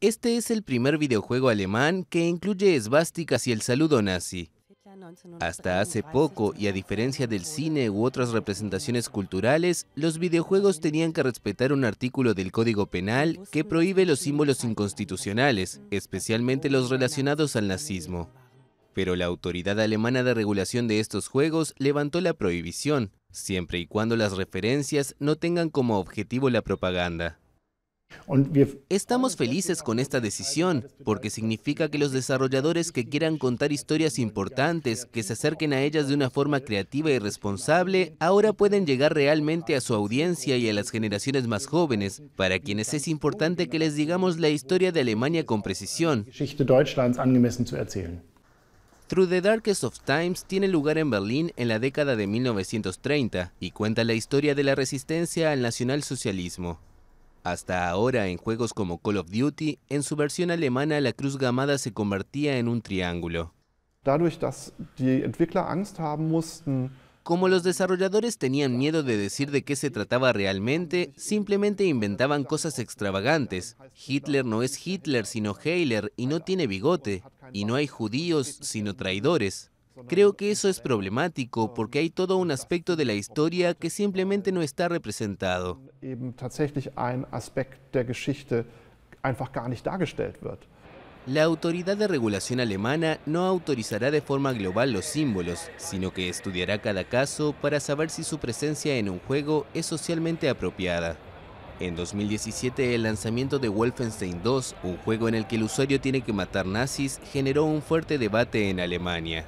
Este es el primer videojuego alemán que incluye esvásticas y el saludo nazi. Hasta hace poco, y a diferencia del cine u otras representaciones culturales, los videojuegos tenían que respetar un artículo del Código Penal que prohíbe los símbolos inconstitucionales, especialmente los relacionados al nazismo. Pero la autoridad alemana de regulación de estos juegos levantó la prohibición, siempre y cuando las referencias no tengan como objetivo la propaganda. Estamos felices con esta decisión porque significa que los desarrolladores que quieran contar historias importantes, que se acerquen a ellas de una forma creativa y responsable, ahora pueden llegar realmente a su audiencia y a las generaciones más jóvenes, para quienes es importante que les digamos la historia de Alemania con precisión. Through the Darkest of Times tiene lugar en Berlín en la década de 1930 y cuenta la historia de la resistencia al nacionalsocialismo. Hasta ahora, en juegos como Call of Duty, en su versión alemana la cruz gamada se convertía en un triángulo. como los desarrolladores tenían miedo de decir de qué se trataba realmente, simplemente inventaban cosas extravagantes. Hitler no es Hitler sino Heiler y no tiene bigote, y no hay judíos sino traidores. Creo que eso es problemático porque hay todo un aspecto de la historia que simplemente no está representado. La autoridad de regulación alemana no autorizará de forma global los símbolos, sino que estudiará cada caso para saber si su presencia en un juego es socialmente apropiada. En 2017, el lanzamiento de Wolfenstein 2, un juego en el que el usuario tiene que matar nazis, generó un fuerte debate en Alemania.